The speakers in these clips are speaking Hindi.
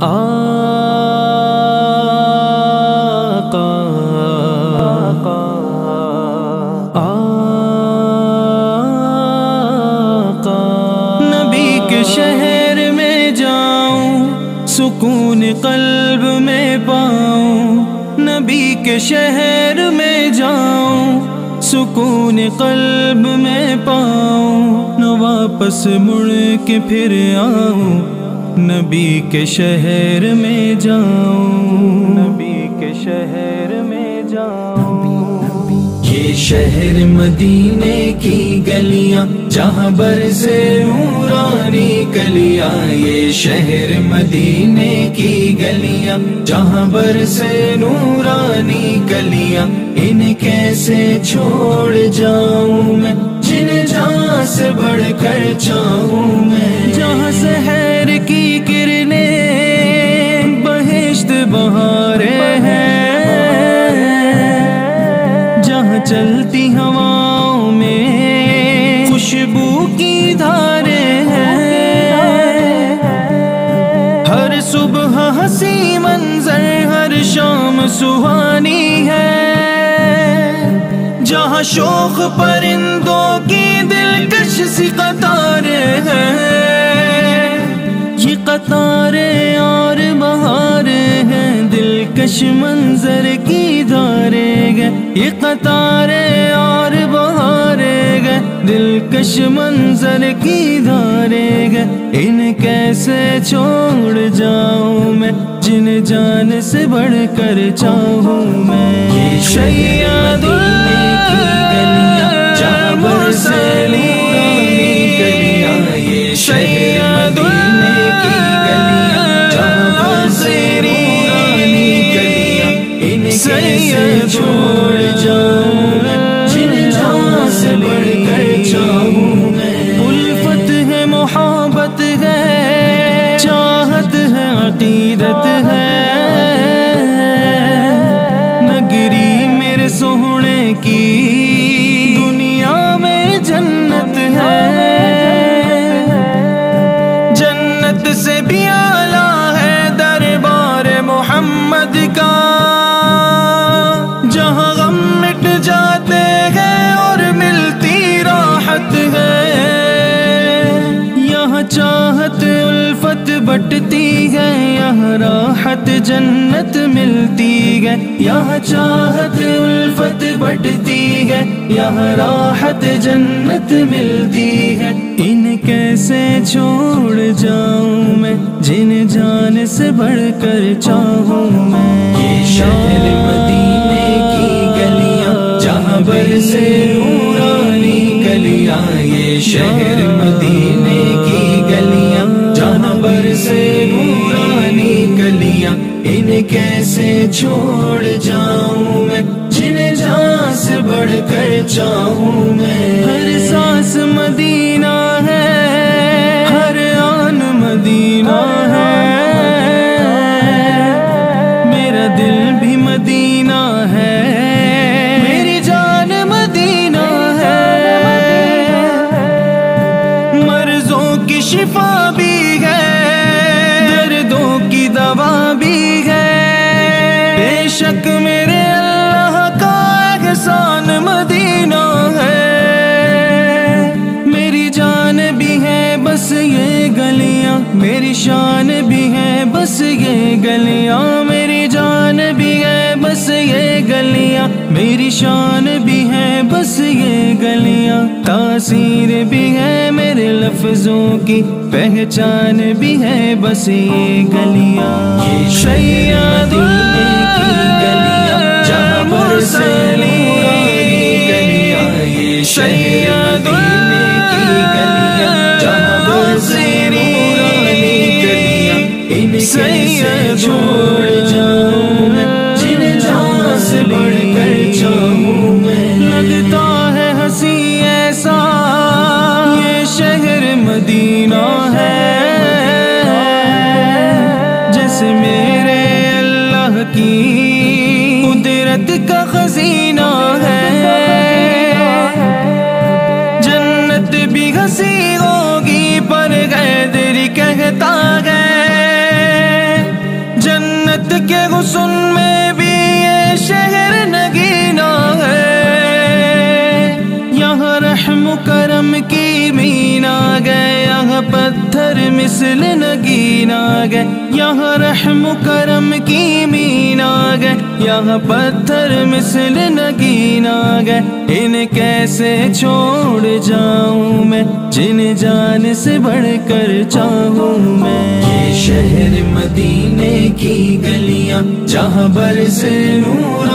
नबी के शहर में जाऊँ, सुकून कल्ब में पाऊँ। नबी के शहर में जाऊँ, सुकून कल्ब में पाऊँ। न वापस मुड़ के फिर आऊँ। नबी के शहर में जाऊँ। नबी के शहर में जाऊँ। ये शहर मदीने की गलियाँ, जहाँ बरसे नूरानी कलियाँ। ये शहर मदीने की गलियाँ, जहाँ बरसे नूरानी कलियाँ। इन कैसे छोड़ जाऊँ मैं? जिन जहाँ से बढ़कर चाहूँ मैं? चलती हवाओं में खुशबू की धारे हैं। हर सुबह हँसी मंजर, हर शाम सुहानी है। जहाँ शोक परिंदों की दिलकश सी कतारें हैं। ये कतारें और बहारें हैं, दिलकश मंजर की धारे गए ये कतारें दिलकश मंजर की धारे गए इन कैसे छोड़ जाऊँ मैं? जिन जान से बढ़कर चाहूँ मैं? ये शैया की बटती है, यहाँ राहत जन्नत मिलती है। यहाँ चाहत उल्फत बटती है, यहाँ राहत जन्नत मिलती है। इन कैसे छोड़ जाऊँ मैं, जिन जान से बढ़कर चाहूँ मैं? ये शहर मदीने की गलियाँ, जहाँ बरसे नूरानी गलियाँ, ये शहर गलियाँ इन कैसे छोड़ जाऊँ मैं? जिन जहाँ से बढ़कर चाहूँ मैं? हर सांस मदीना है, हर आन मदीना है। मेरा दिल भी मदीना है जान मदीना है। मर्जों की शिफा भी है। मेरी शान भी है बस ये गलियाँ। तासीर भी है मेरे लफ्जों की। पहचान भी है बस ये गलियाँ। ये शैया की गलियाँ जहाँ बरसली गलियाँ। ये शैया की गलियाँ। जहाँ बरसली गलियाँ इन कैसे कुदरत का खजीना है। जन्नत भी हसी होगी पर गैदरी कहता है मिसल नगीना गए यहाँ रहम करम की मीना गए यहाँ पत्थर मिसल नगीना गए इन कैसे छोड़ जाऊँ मैं, जिन जान से बढ़कर चाहूँ मैं? शहर मदीने की गलियाँ, जहाँ बरसे नूरानी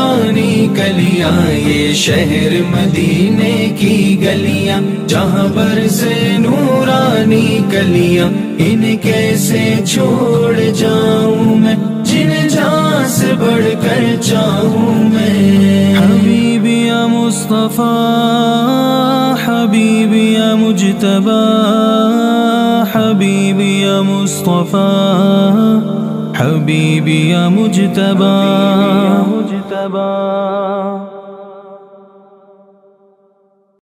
कलियाँ ये शहर मदीने की गलियाँ जहाँ पर से नूरानी कलियाँ इन कैसे छोड़ जाऊँ मैं जिन जहाँ से बढ़कर चाहूँ मैं। हबीबिया मुस्तफ़ा हबीबिया मुजतबा हबीबिया मुस्तफ़ा हबीबिया मुजतबा। मुजतबा।